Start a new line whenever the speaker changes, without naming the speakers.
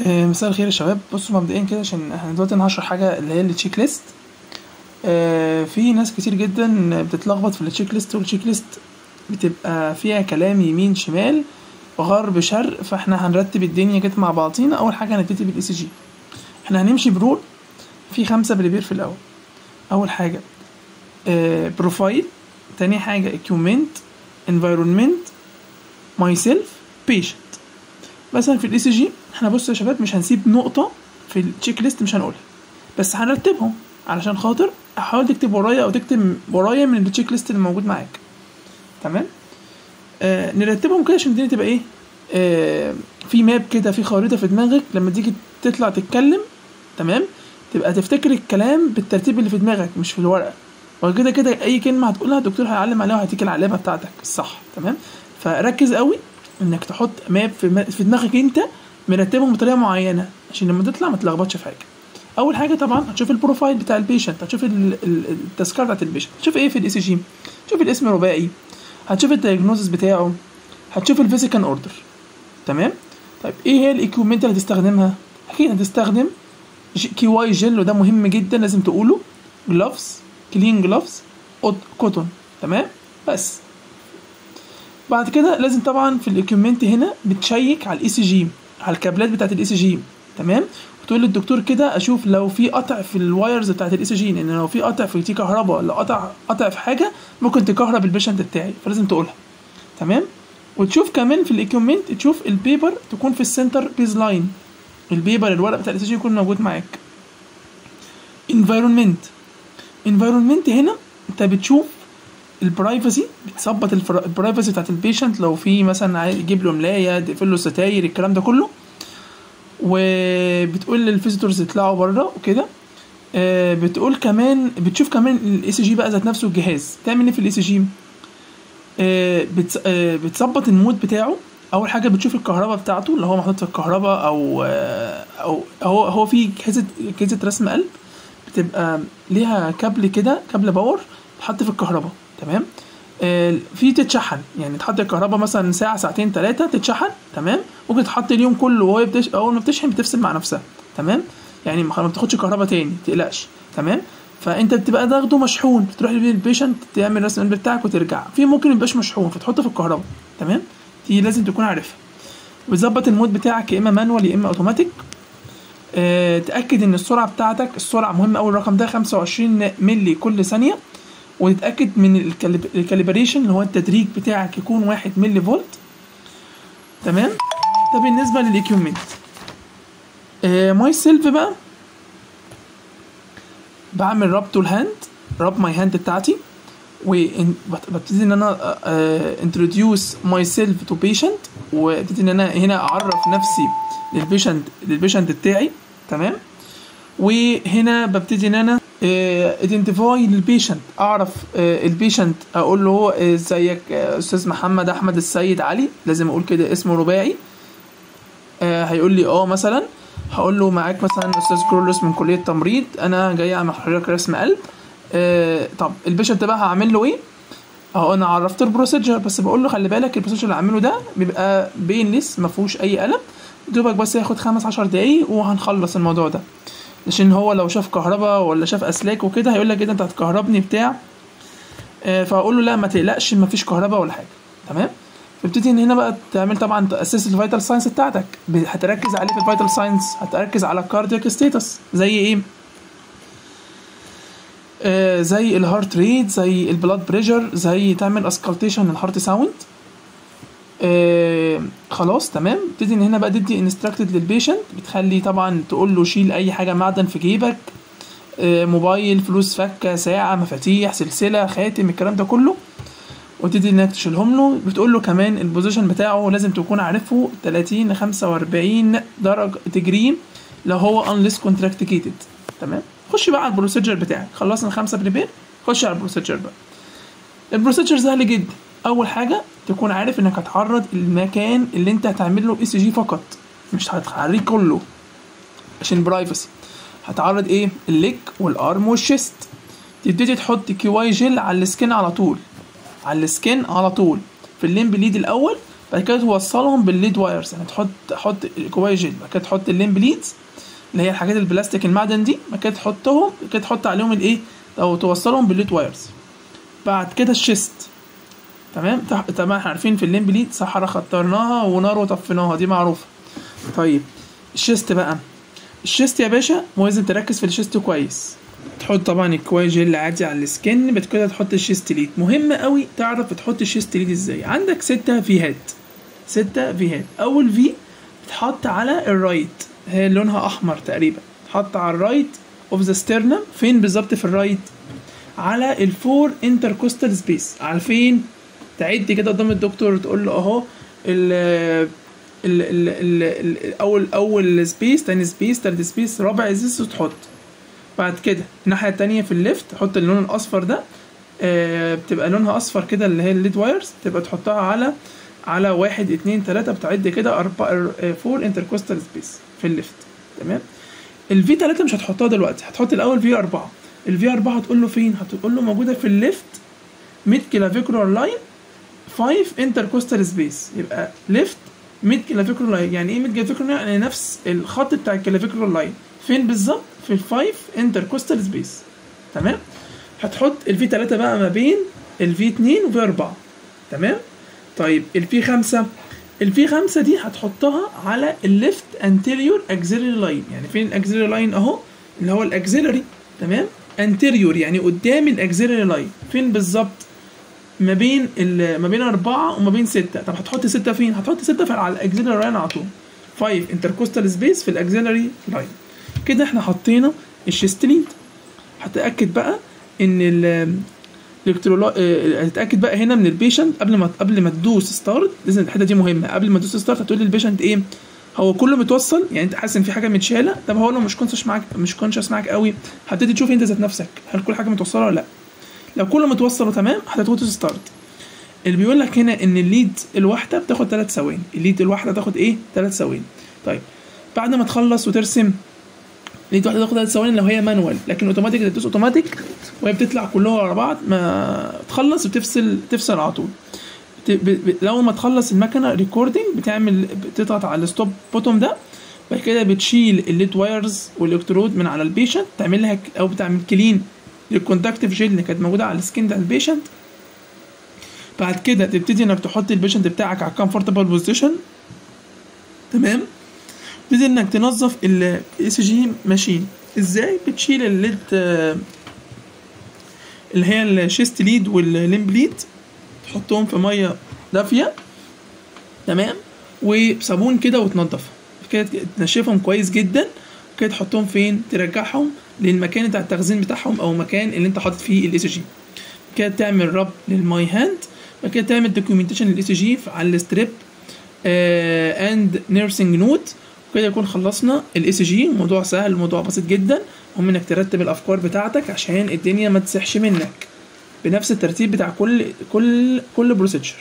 آه، مساء الخير يا شباب. بصوا مبدئيا كده عشان إحنا دلوقتي أنا هشرح حاجة اللي هي ال checklist آه، في ناس كتير جدا بتتلخبط في ال checklist وال checklist بتبقى فيها كلام يمين شمال غرب شرق فاحنا هنرتب الدنيا كده مع بعضينا. أول حاجة هنبتدي بال ECG إحنا هنمشي ب rule of خمسة prepare في الأول. أول حاجة profile تاني حاجة equipment environment myself patient مثلا في ال ECG إحنا بصوا يا شباب مش هنسيب نقطة في ال checklist مش هنقولها. بس هنرتبهم علشان خاطر حاول تكتب ورايا أو تكتب ورايا من ال checklist اللي موجود معاك. تمام؟ آه نرتبهم كده عشان الدنيا تبقى إيه؟ آه في map كده في خريطة في دماغك لما تيجي تطلع تتكلم تمام؟ تبقى تفتكر الكلام بالترتيب اللي في دماغك مش في الورقة. وكده كده أي كلمة هتقولها الدكتور هيعلم عليها وهيديك العلامة بتاعتك. الصح تمام؟ فركز قوي إنك تحط map في, دماغك أنت مرتبهم بطريقة معينة عشان لما تطلع ما تلخبطش في حاجة. أول حاجة طبعا هتشوف ال profile بتاع ال patient هتشوف ال- ال- التذكره بتاعت ال patient هتشوف إيه في ال ECG هتشوف الاسم الرباعي هتشوف ال diagnosis بتاعه هتشوف ال physical order. تمام؟ طيب إيه هي ال equipment اللي هتستخدمها؟ أكيد هتستخدم KY gel وده مهم جدا لازم تقوله. gloves clean gloves cotton تمام؟ بس. بعد كده لازم طبعا في ال equipment هنا بتشيك على ال ECG على الكابلات بتاعت ال ECG تمام؟ وتقول للدكتور كده أشوف لو في قطع في ال wires بتاعت ال ECG لأن لو في قطع في في كهرباء ولا قطع قطع في حاجة ممكن تكهرب ال patient بتاعي فلازم تقولها. تمام؟ وتشوف كمان في ال equipment تشوف ال paper تكون في ال center baseline ال paper الورق بتاع ال ECG يكون موجود معاك. environment environment هنا انت بتشوف ال privacy بتظبط ال privacy بتاعت ال patient لو في مثلا عايز يجيب له ملاية تقفل له ستاير الكلام ده كله. وبتقول لل visitors يطلعوا بره وكده. آه، بتقول كمان بتشوف كمان ال ECG بقى ذات نفسه الجهاز بتعمل إيه في ال ECG بتظبط ال mode بتاعه. أول حاجة بتشوف الكهرباء بتاعته اللي هو محطوط في الكهرباء أو آه، أو هو هو في كيسة كيسة رسم قلب. بتبقى ليها كابل كده كابل power تحط في الكهرباء. تمام؟ آه، في تتشحن. يعني تحط الكهرباء مثلا ساعة ساعتين ثلاثة تتشحن تمام؟ ممكن تحط اليوم كله وهي بتش... أول ما بتشحن بتفصل مع نفسها تمام؟ يعني ما ما بتاخدش كهرباء تاني متقلقش تمام؟ فأنت بتبقى تاخده مشحون بتروح لل patient تعمل رسم بتاعك وترجع. في ممكن ميبقاش مشحون فتحطه في الكهرباء تمام؟ دي لازم تكون عارفها. وتظبط ال mode بتاعك يا إما manual يا إما اوتوماتيك آه، تأكد إن السرعة بتاعتك السرعة مهم قوي الرقم ده 25 ملي كل ثانية. وتتاكد من ال calib- ال calibration اللي هو التدريج بتاعك يكون 1 ملي فولت. تمام؟ ده بالنسبة لل equipment myself بقى. بعمل rub to ال hand rub my hand بتاعتي وببتدي إن أنا introduce myself to patient وأبتدي إن أنا هنا أعرف نفسي لل patient لل patient بتاعي. تمام؟ وهنا ببتدي إن أنا identify لل patient أعرف ال patient أقول له آه، إزيك آه، أستاذ محمد أحمد السيد علي. لازم أقول كده اسمه رباعي. آه، هيقول لي آه مثلا. هقول له معاك مثلا أستاذ كرولوس من كلية تمريض. أنا جاي أعمل حضرتك رسم قلب. آه، طب ال patient بقى هعمل له إيه؟ أهو أنا عرفت ال procedure بس بقول له خلي بالك ال procedure اللي هعمله ده بيبقى painless ما فيهوش أي ألم دوبك بس ياخد خمس عشر دقايق وهنخلص الموضوع ده. عشان هو لو شاف كهرباء ولا شاف أسلاك وكده هيقول لك كده أنت هتكهربني بتاع. آه، فأقول له لا ما تقلقش ما فيش كهرباء ولا حاجة. تمام؟ تبتدي ان هنا بقى تعمل طبعا ت assess ال vital signs بتاعتك. هتركز عليه في ال vital signs هتركز على ال cardiac status زي إيه؟ آه زي ال heart rate زي ال blood pressure زي تعمل auscultation لل heart sound آه خلاص تمام. تبتدي ان هنا بقى تدي instructed لل patient بتخلي طبعا تقول له شيل أي حاجة معدن في جيبك آه موبايل فلوس فكة ساعة مفاتيح سلسلة خاتم الكلام ده كله. وتبتدي إنك تشيلهم له. بتقول له كمان ال position بتاعه لازم تكون عارفه 30 ل 45 درجة degree لو هو unless contraindicated تمام؟ خش بقى على ال procedure بتاعك. خلصنا الخمسه prepare خش على ال procedure بقى. ال procedure سهل جدا. أول حاجة تكون عارف إنك هتعرض المكان اللي أنت هتعمل له ECG فقط. مش هتخليه كله. عشان privacy هتعرض إيه؟ ال leg وال arm وال chest تبتدي تحط K-Y gel على ال skin على طول. على ال skin على طول. في ال limb lead الأول بعد كده توصلهم بال lead wires يعني تحط تحط K-Y gel بعد كده تحط ال limb leads اللي هي الحاجات البلاستيك المعدن دي. بعد كده تحطهم بعد كده تحط عليهم الايه أو توصلهم بال lead wires بعد كده ال chest تمام؟ طبعا إحنا عارفين في ال limb lead صحراء خضرناها ونار وطفيناها دي معروفة. طيب ال chest بقى. ال chest يا باشا لازم تركز في ال chest كويس. تحط طبعا ال K-Y gel عادي على ال skin بعد كده تحط ال chest lead. مهم قوي تعرف تحط ال chest lead إزاي. عندك ستة فيهات ستة فيهات أول V بتحط على ال right. هي لونها أحمر تقريبا. تحط على ال right of the sternum فين بالظبط في ال right؟ على ال four intercostal space على فين تعد كده قدام الدكتور تقول له اهو ال ال ال ال اول اول space تاني space تالت space رابع space وتحط. بعد كده الناحية التانية في ال left تحط اللون الأصفر ده آه بتبقى لونها أصفر كده اللي هي ال lead wires تبقى تحطها على على واحد اتنين تلاتة بتعد كده أربعة four intercostal space في ال left. تمام؟ ال V 3 مش هتحطها دلوقتي هتحط الأول V 4 ال V 4 هتقول له فين؟ هتقول له موجودة في ال left mid clavicular line 5 intercostal space يبقى left mid clavicular line يعني إيه mid clavicular line يعني نفس الخط بتاع ال clavicular line فين بالظبط؟ في ال five intercostal space تمام؟ هتحط ال V 3 بقى ما بين ال V 2 و V 4 تمام؟ طيب ال V 5 ال V 5 دي هتحطها على ال left anterior axillary line يعني فين ال axillary line أهو؟ اللي هو ال axillary تمام؟ anterior يعني قدام ال axillary line فين بالظبط؟ ما بين ما بين أربعة وما بين ستة. طب هتحط ستة فين؟ هتحط ستة في على ال axillary line على طول. 5 intercostal space في ال axillary line كده إحنا حطينا ال chest lead هتأكد بقى إن ال الالكترولا آه، هتتاكد بقى هنا من ال patient قبل ما قبل ما تدوس start لازم الحتة دي مهمة. قبل ما تدوس start هتقول لل patient إيه؟ هو كله متوصل؟ يعني أنت حاسس إن في حاجة متشالة؟ طب هو لو مش conscious معاك مش conscious معاك قوي هتبتدي تشوف أنت ذات نفسك. هل كل حاجة متوصلة ولا لأ؟ لو كله متوصل وتمام هتدوس start. اللي بيقول لك هنا إن ال lead الواحدة بتاخد 3 ثواني. ال lead الواحدة تاخد إيه؟ 3 ثواني. طيب بعد ما تخلص وترسم ال lead واحدة تاخد 3 ثواني لو هي manual. لكن اوتوماتيك تدوس اوتوماتيك وهي بتطلع كلها ورا بعض ما تخلص بتفصل تفصل على طول. لو ما تخلص المكنة recording بتعمل بتضغط على ال stop button ده بعد كده بتشيل ال lead wires والالكترود من على ال patient تعمل لها أو بتعمل clean لل conductive gel اللي كانت موجودة على ال skin بتاع ال patient بعد كده تبتدي إنك تحط ال patient بتاعك على comfortable position تمام؟ تبتدي إنك تنظف ال ECG machine إزاي؟ بتشيل ال lead اللي هي ال chest lead وال limb lead تحطهم في مية دافية. تمام؟ وبصابون كده وتنضفهم كده تنشفهم كويس جدا. كده تحطهم فين؟ ترجعهم للمكان بتاع التخزين بتاعهم أو المكان اللي أنت حاطط فيه ال ECG كده تعمل rub لل my hand بعد كده تعمل documentation لل ECG على ال strip and nursing note وكده يكون خلصنا ال ECG الموضوع سهل الموضوع بسيط جدا. المهم إنك ترتب الأفكار بتاعتك عشان الدنيا ما تسحش منك. بنفس الترتيب بتاع كل كل كل procedure